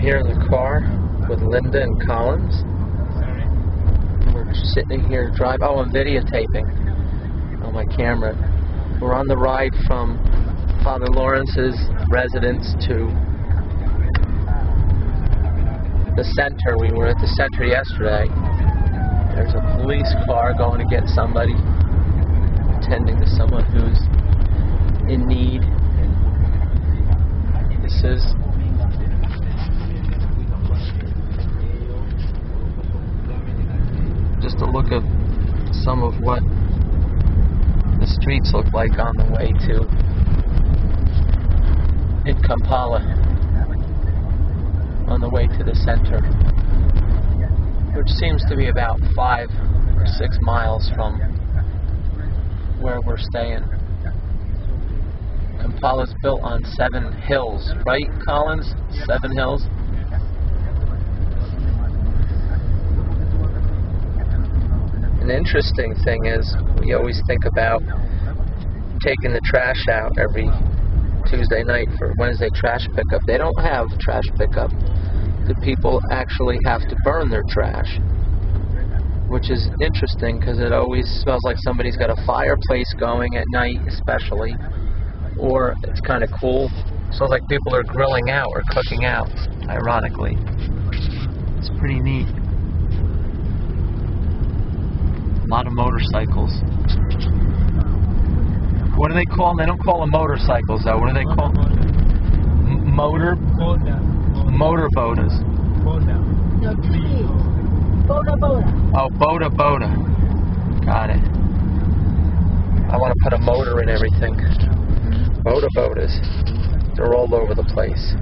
here in the car with Linda and Collins. We're sitting here driving. Oh, I'm videotaping on my camera. We're on the ride from Father Lawrence's residence to the center. We were at the center yesterday. There's a police car going to get somebody, attending to someone who's in need. This is just a look at some of what the streets look like on the way to in Kampala on the way to the center which seems to be about five or six miles from where we're staying. Kampala's built on seven hills, right, Collins? Seven hills? An interesting thing is we always think about taking the trash out every Tuesday night for Wednesday trash pickup. They don't have trash pickup. The people actually have to burn their trash, which is interesting because it always smells like somebody's got a fireplace going at night, especially, or it's kind of cool. smells like people are grilling out or cooking out, ironically. It's pretty neat. A lot of motorcycles. What do they call them? They don't call them motorcycles, though. What do they call M- Motor? Motor bodas. No, T. Boda Boda. Oh, Boda Boda. Got it. I want to put a motor in everything. Boda Bodas. They're all over the place.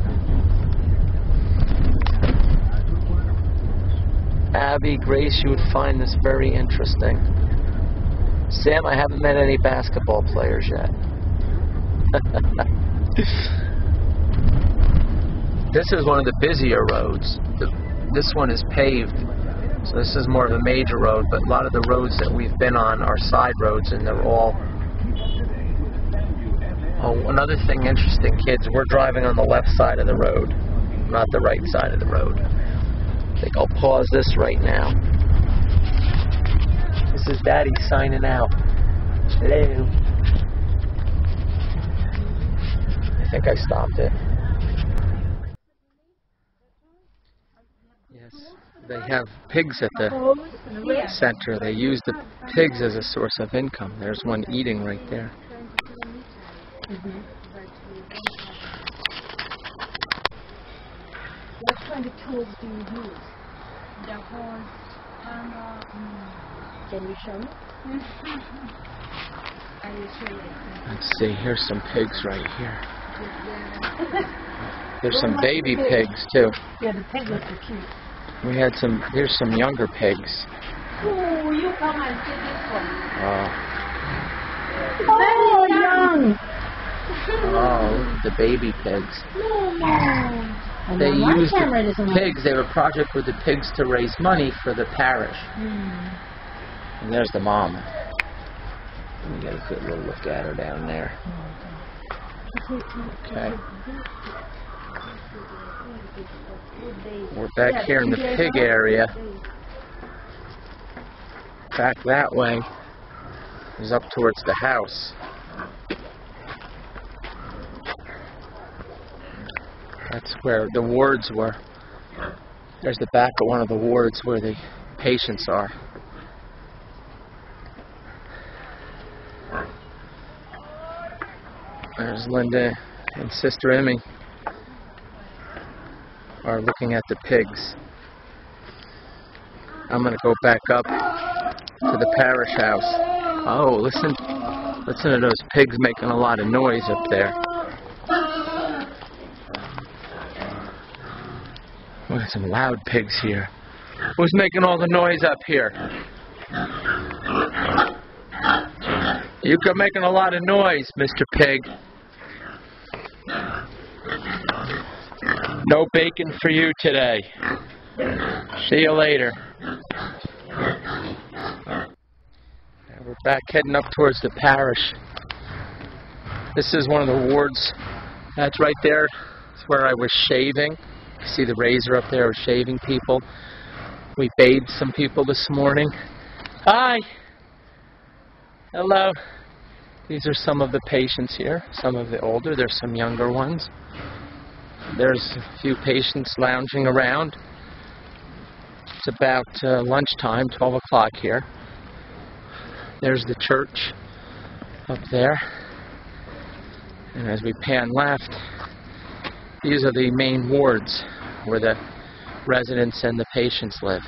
Abby, Grace, you would find this very interesting. Sam, I haven't met any basketball players yet. this is one of the busier roads. This one is paved, so this is more of a major road, but a lot of the roads that we've been on are side roads, and they're all... Oh, another thing interesting, kids, we're driving on the left side of the road, not the right side of the road. I think I'll pause this right now. This is Daddy signing out. Hello. I think I stopped it. Yes, they have pigs at the center. They use the pigs as a source of income. There's one eating right there. What kind of tools do you use? The horse and uh, mm, Can you show me? I will show you. Let's see, here's some pigs right here. There's some baby pigs too. Yeah, the pig looks so cute. We had some, here's some younger pigs. Oh, you come and see this one. Oh, Oh, young! oh, the baby pigs. And They used the pigs, they have a project with the pigs to raise money for the parish. And there's the mom. Let me get a good little look at her down there. Okay. We're back here in the pig area. Back that way is up towards the house. That's where the wards were. There's the back of one of the wards where the patients are. There's Linda and Sister Emmy are looking at the pigs. I'm gonna go back up to the parish house. Oh, listen, listen to those pigs making a lot of noise up there. Some loud pigs here. Who's making all the noise up here? You're making a lot of noise, Mr. Pig. No bacon for you today. See you later. And we're back heading up towards the parish. This is one of the wards. That's right there. It's where I was shaving. You see the razor up there shaving people. We bathed some people this morning. Hi. Hello. These are some of the patients here. Some of the older. There's some younger ones. There's a few patients lounging around. It's about uh, lunchtime, 12 o'clock here. There's the church up there. And as we pan left, these are the main wards where the residents and the patients live.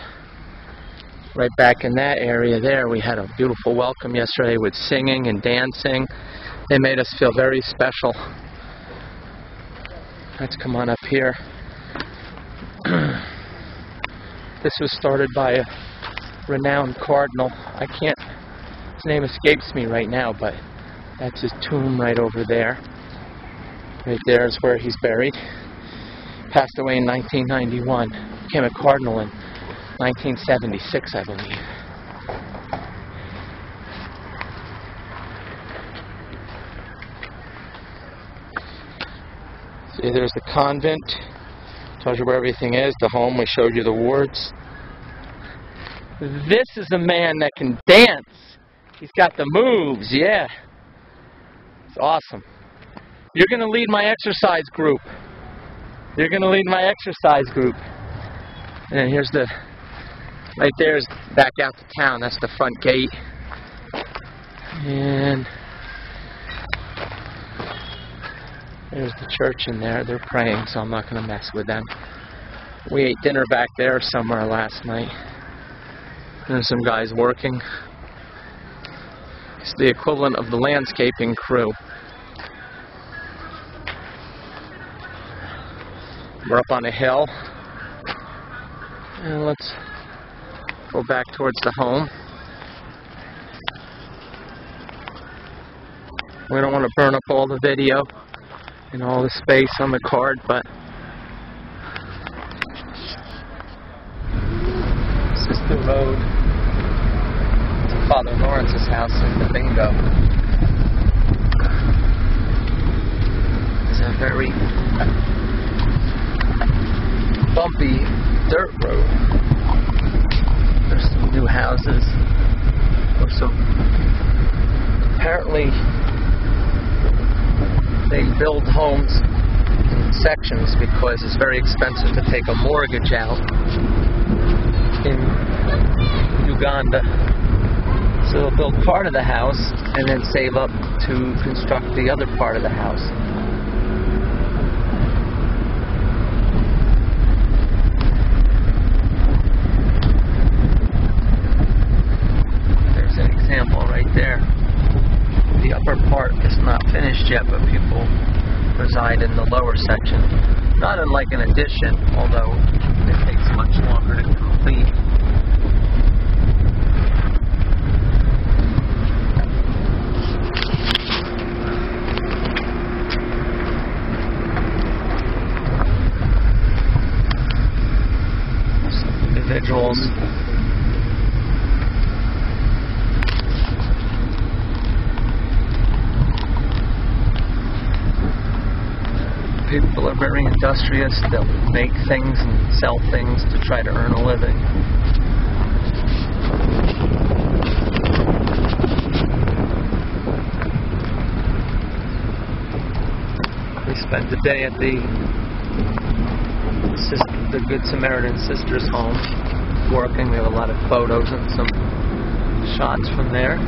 Right back in that area there, we had a beautiful welcome yesterday with singing and dancing. They made us feel very special. Let's come on up here. this was started by a renowned cardinal. I can't, his name escapes me right now, but that's his tomb right over there. Right there is where he's buried. Passed away in 1991. Became a cardinal in 1976, I believe. See, there's the convent. Tells you where everything is. The home, we showed you the wards. This is a man that can dance. He's got the moves, yeah. It's awesome. You're going to lead my exercise group. You're going to lead my exercise group. And here's the, right there's back out to town. That's the front gate. And there's the church in there. They're praying, so I'm not going to mess with them. We ate dinner back there somewhere last night. There's some guys working. It's the equivalent of the landscaping crew. We're up on a hill. And let's go back towards the home. We don't want to burn up all the video and all the space on the card, but this is the road to Father Lawrence's house in Nabingo. It's a very bumpy dirt road. There's some new houses. Or so apparently they build homes in sections because it's very expensive to take a mortgage out in Uganda. So they'll build part of the house and then save up to construct the other part of the house. There's an example right there. The upper part is not finished yet, but people reside in the lower section. Not unlike an addition, although it takes much longer to complete. Individuals people are very industrious. They'll make things and sell things to try to earn a living. We spent the day at the the Good Samaritan Sisters home working. We have a lot of photos and some shots from there.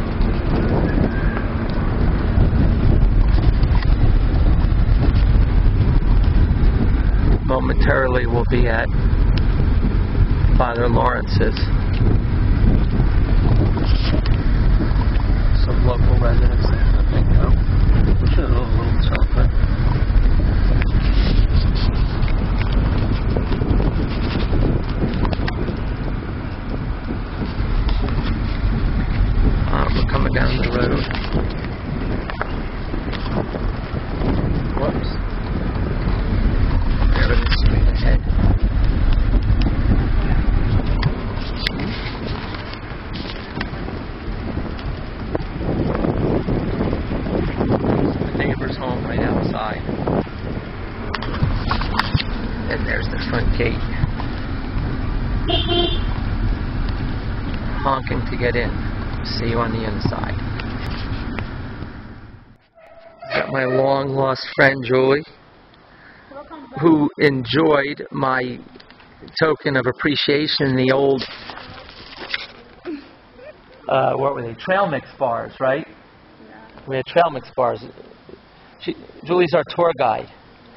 Momentarily we'll be at Father Lawrence's. Some local residents there, I think, go. A little, little something. Uh, we're coming down the road. Whoops. There it is, straight ahead. The neighbor's home right outside. And there's the front gate. Honking to get in. See you on the inside. Got my long lost friend Julie, who enjoyed my token of appreciation in the old, uh, what were they, trail mix bars, right? We had trail mix bars. She, Julie's our tour guide.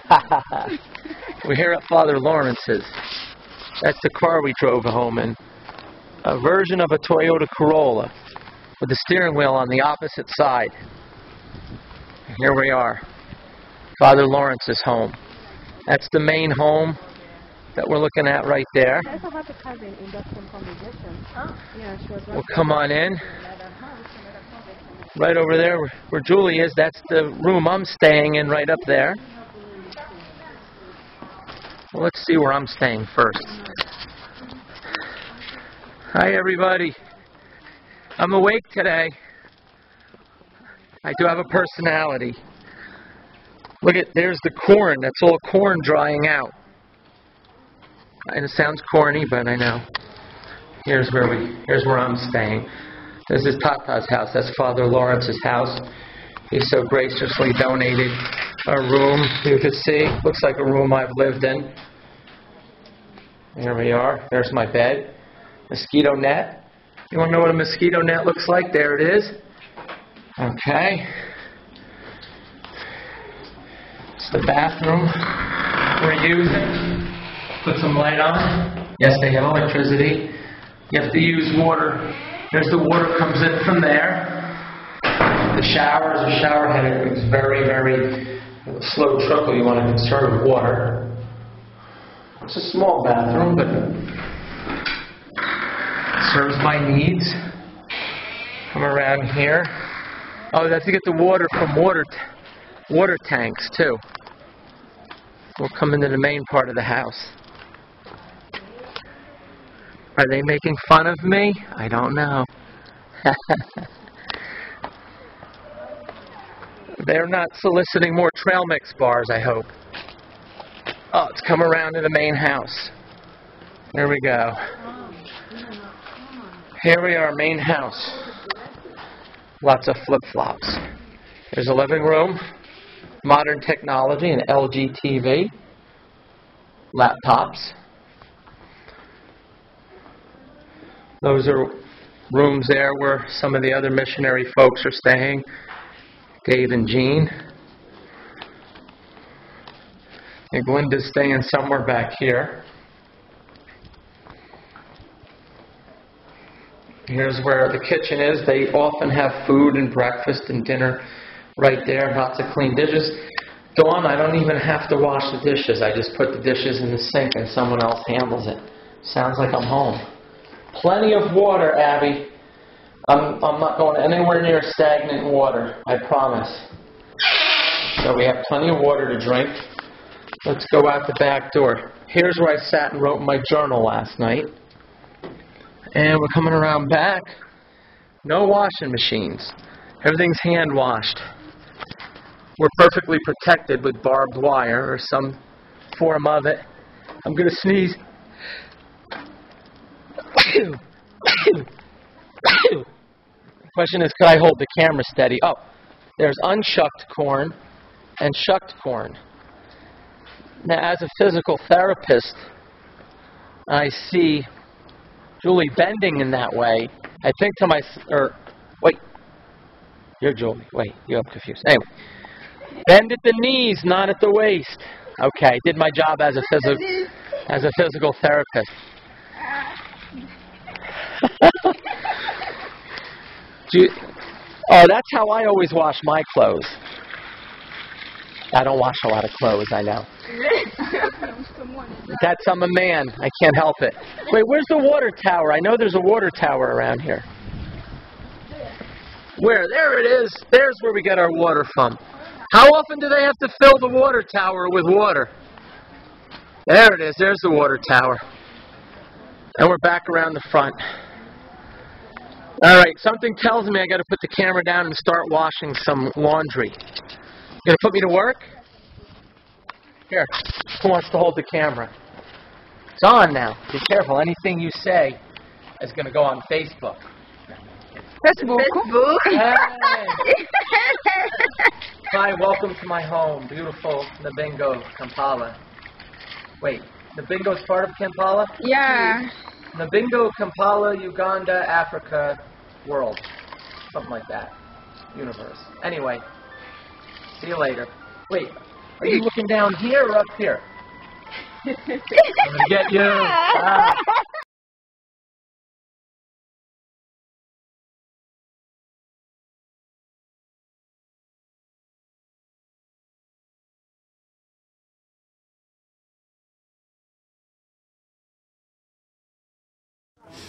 We're here at Father Lawrence's. That's the car we drove home in. A version of a Toyota Corolla with the steering wheel on the opposite side. Here we are. Father Lawrence's home. That's the main home that we're looking at right there. I also have a cousin in that same congregation. Yeah, she was We'll come on in. Right over there where- Julie is, that's the room I'm staying in right up there. Well, let's see where I'm staying first. Hi, everybody. I'm awake today. I do have a personality. Look at, there's the corn. That's all corn drying out. And it sounds corny, but I know. Here's where we, here's where I'm staying. This is Tata's house. That's Father Lawrence's house. He so graciously donated a room. You can see, looks like a room I've lived in. Here we are. There's my bed. Mosquito net. You want to know what a mosquito net looks like? There it is. Okay. It's the bathroom we're using. Put some light on. Yes, they have electricity. You have to use water. There's the water comes in from there. The shower is a shower head. It's very, very slow trickle. You want to conserve water. It's a small bathroom, but serves my needs. Come around here. Oh, that's to get the water from water water tanks too. We'll come into the main part of the house. Are they making fun of me? I don't know. They're not soliciting more trail mix bars, I hope. Oh, it's come around to the main house. There we go. Here we are, main house. Lots of flip-flops. There's a living room, modern technology, an LG TV, laptops. Those are rooms there where some of the other missionary folks are staying. Dave and Jean. Think Linda's staying somewhere back here. Here's where the kitchen is. They often have food and breakfast and dinner right there. Lots of clean dishes. Dawn, I don't even have to wash the dishes. I just put the dishes in the sink and someone else handles it. Sounds like I'm home. Plenty of water, Abby. I'm, I'm not going anywhere near stagnant water, I promise. So we have plenty of water to drink. Let's go out the back door. Here's where I sat and wrote my journal last night. And we're coming around back. No washing machines. Everything's hand washed. We're perfectly protected with barbed wire or some form of it. I'm going to sneeze. The question is, could I hold the camera steady? Oh, there's unshucked corn and shucked corn. Now, as a physical therapist, I see Julie bending in that way. I think to myself, or wait, you're Julie. Wait, you I'm confused. Anyway, bend at the knees, not at the waist. Okay, did my job as a physical as a physical therapist. Do you, oh, that's how I always wash my clothes. I don't wash a lot of clothes, I know. That's I'm a man. I can't help it. Wait, where's the water tower? I know there's a water tower around here. Where? There it is. There's where we get our water from. How often do they have to fill the water tower with water? There it is. There's the water tower. And we're back around the front. All right, something tells me I got to put the camera down and start washing some laundry. You gonna put me to work? Here, who wants to hold the camera? It's on now. Be careful. Anything you say is going to go on Facebook. Facebook. Hey! Hi, welcome to my home, beautiful Nabingo, Kampala. Wait, Nabingo is part of Kampala? Yeah. Nabingo, Kampala, Uganda, Africa, world. Something like that. Universe. Anyway, see you later. Wait, are you looking down here or up here? I'm gonna get you. Ah.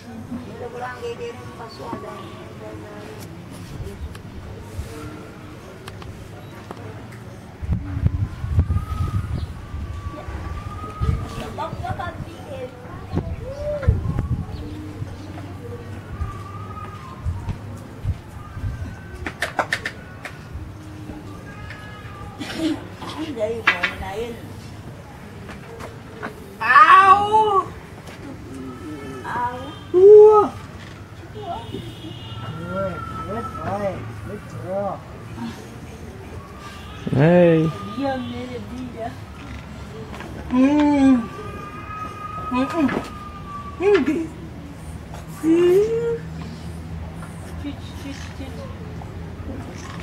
Udah pulang gede pas ada.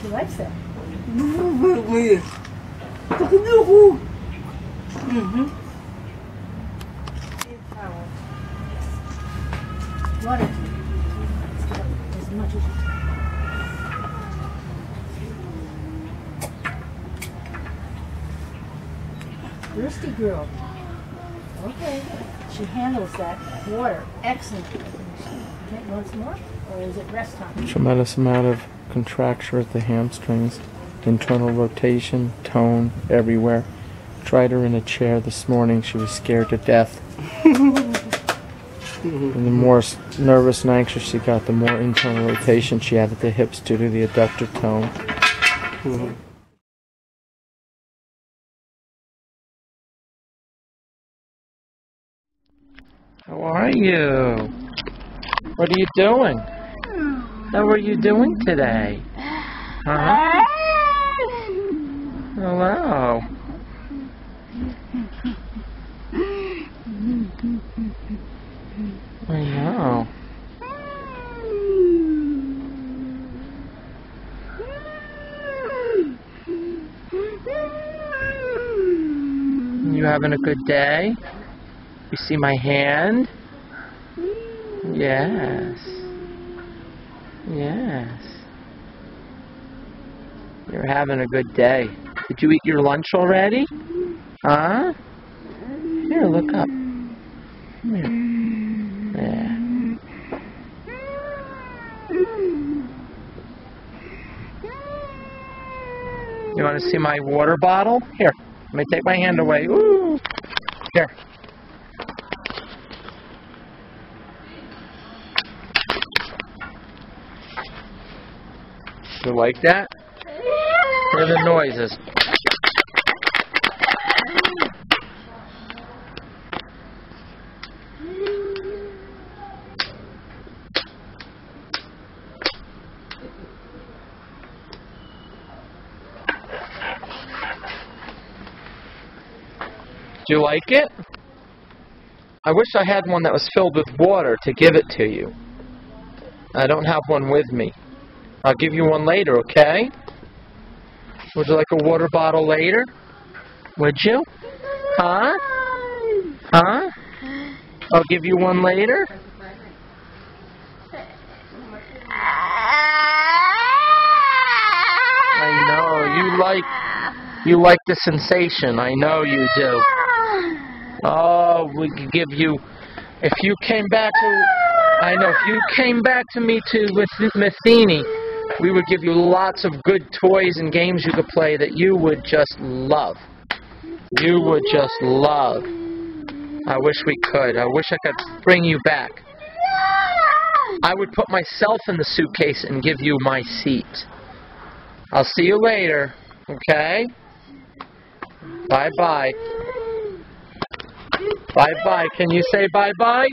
She likes it. Water. As much as you Thirsty girl. Okay. She handles that water excellently. Okay, once more? Or is it rest time? Tremendous amount of contracture at the hamstrings, internal rotation, tone everywhere. Tried her in a chair this morning. She was scared to death. and the more nervous and anxious she got, the more internal rotation she had at the hips due to the adductor tone. How are you? What are you doing? How are you doing today? Huh? Hello. I know. You having a good day? You see my hand? Yes. Yes. You're having a good day. Did you eat your lunch already? Huh? Here, look up. Here. Yeah. You want to see my water bottle? Here. Let me take my hand away. Ooh. Here. You like that? Hear the noises. Do you like it? I wish I had one that was filled with water to give it to you. I don't have one with me. I'll give you one later, okay? Would you like a water bottle later? Would you? Huh? Huh? I'll give you one later. I know you like you like the sensation. I know you do. Oh, we could give you if you came back to I know if you came back to me to Math- Matheny, we would give you lots of good toys and games you could play that you would just love. You would just love. I wish we could. I wish I could bring you back. I would put myself in the suitcase and give you my seat. I'll see you later, okay? Bye bye. Bye bye. Can you say bye bye?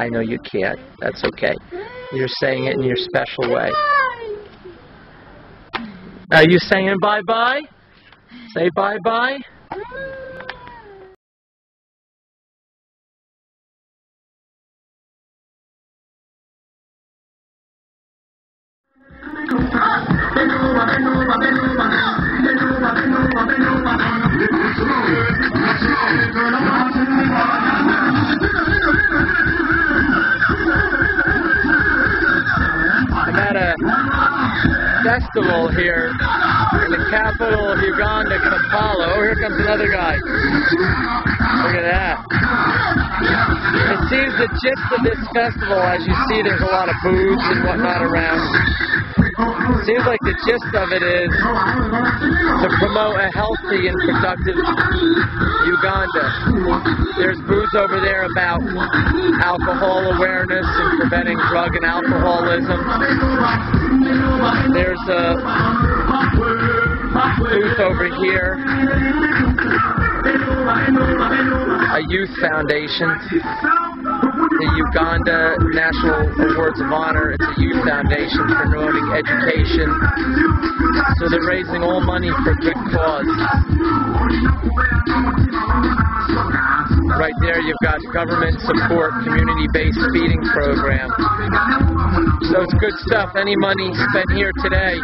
I know you can't. That's okay. You're saying it in your special way. Are you saying bye bye? Say bye festival here in the capital of Uganda, Kampala. Oh, here comes another guy. Look at that. It seems the gist of this festival, as you see, there's a lot of booths and whatnot around. It seems like the gist of it is to promote a healthy and productive Uganda. There's booths over there about alcohol awareness and preventing drug and alcoholism. There's uh, a booth over here, a youth foundation, the Uganda National Awards of Honor. It's a youth foundation for promoting education. So they're raising all money for good cause. Right there, you've got government support, community-based feeding program. So it's good stuff. Any money spent here today,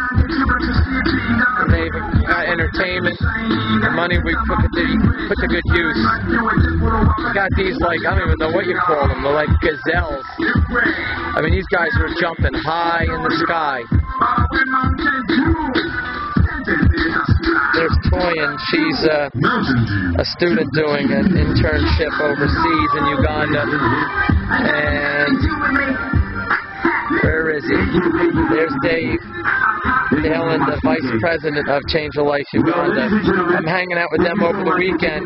they've got entertainment, the money we put to, put to good use. Got these like I don't even know what you call them. They're like gazelles. I mean, these guys are jumping high in the sky. There's Toyin. She's uh, a student doing an internship overseas in Uganda. And where is he? There's Dave. Dalen, the vice president of Change a Life Uganda. I'm hanging out with them over the weekend.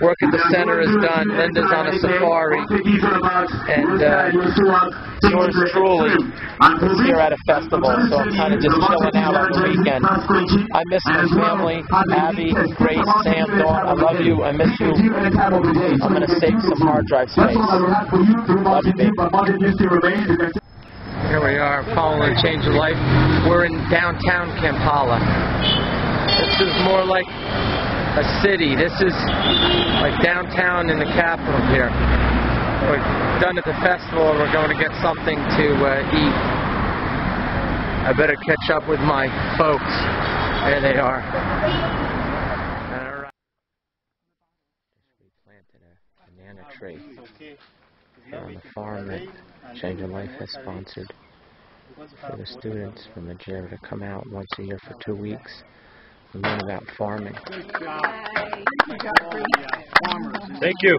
Work at the center is done. Linda's on a safari. And uh, yours truly is here at a festival, so I'm kind of just chilling out on the weekend. I miss my family, Abby, Grace, Sam, Dawn. I love you. I miss you. I'm going to save some hard drive space. Love you, baby. Here we are, following Change a Life. We're in downtown Kampala. This is more like a city. This is like downtown in the capital here. We're done at the festival and we're going to get something to uh, eat. I better catch up with my folks. There they are. We planted a banana tree on the farm that Change a Life has sponsored for the students from the Nigeria to come out once a year for two weeks and learn about farming. Thank you.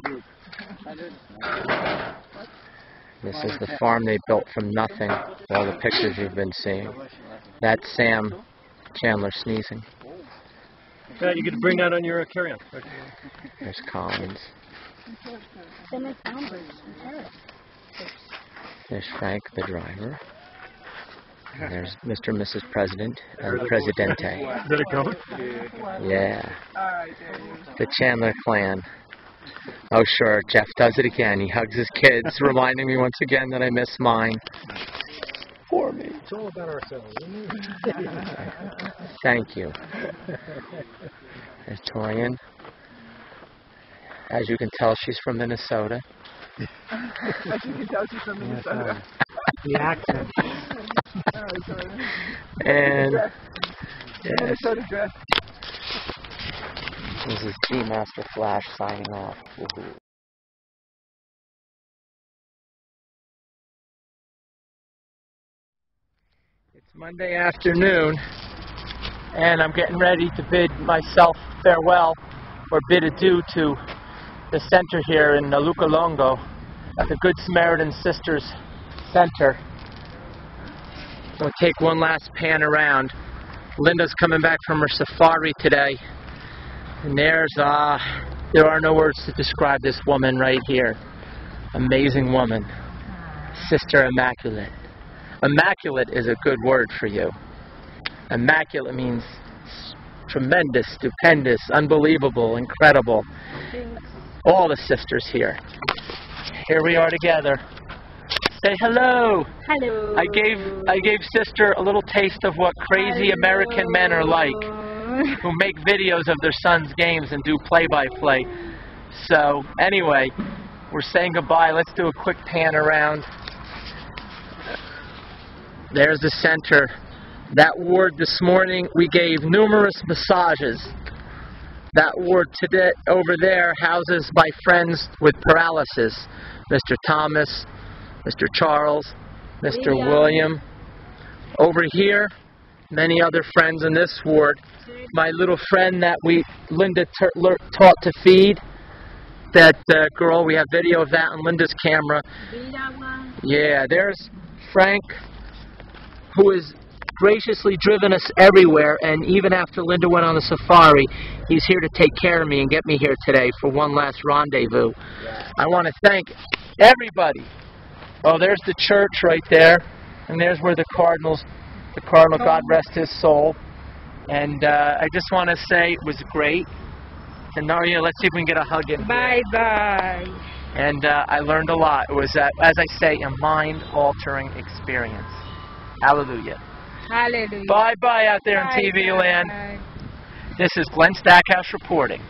This is the farm they built from nothing, all the pictures you've been seeing. That's Sam Chandler sneezing. Yeah, you get to bring that on your uh, carry-on. There's Collins. Then it's Albert and Eric. There's Frank, the driver. And there's Mr. and Mrs. President, El Presidente. Is that a goat? Yeah. The Chandler clan. Oh, sure. Jeff does it again. He hugs his kids, reminding me once again that I miss mine. For me. It's all about ourselves. Thank you. There's Torian. As you can tell, she's from Minnesota. As you can tell, she's from Minnesota. the accent. And yes, Minnesota dress. this is G Master Flash signing off. Woohoo. It's Monday afternoon, and I'm getting ready to bid myself farewell or bid adieu to the center here in Nalukolongo at the Good Samaritan Sisters Center. We'll take one last pan around. Linda's coming back from her safari today, and there's uh, there are no words to describe this woman right here. Amazing woman, Sister Immaculate. Immaculate is a good word for you. Immaculate means tremendous, stupendous, unbelievable, incredible. All the sisters here. Here we are together. Say hello. Hello. I gave I gave sister a little taste of what crazy American men are like, who make videos of their sons' games and do play-by-play. So anyway, we're saying goodbye. Let's do a quick pan around. There's the center. That ward this morning, we gave numerous massages. That ward today over there houses my friends with paralysis, Mr. Thomas, Mr. Charles, Mr. William. Over here, many other friends in this ward. My little friend that we Linda taught to feed. That uh, girl, we have video of that on Linda's camera. Yeah, there's Frank, who has graciously driven us everywhere, and even after Linda went on the safari, he's here to take care of me and get me here today for one last rendezvous. I want to thank everybody. Oh, there's the church right there, and there's where the Cardinals, the Cardinal, God rest his soul. And uh, I just want to say it was great. Tenaria, let's see if we can get a hug in. Bye bye. And uh, I learned a lot. It was, uh, as I say, a mind-altering experience. Hallelujah. Hallelujah. Bye bye out there in TV bye. land. This is Glenn Stackhouse reporting.